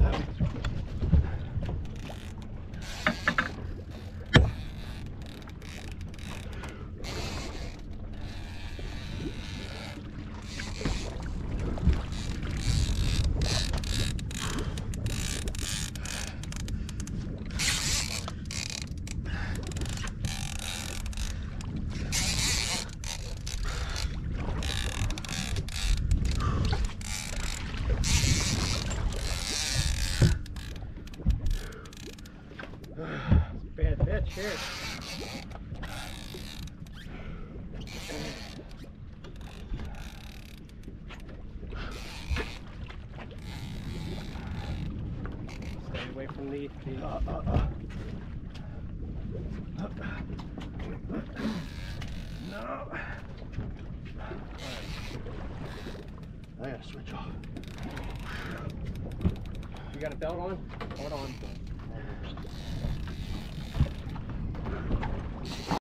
Yep. Bad bitch here. Stay away from the, the Uh, uh, uh. No. I gotta switch off. You got a belt on? Hold on.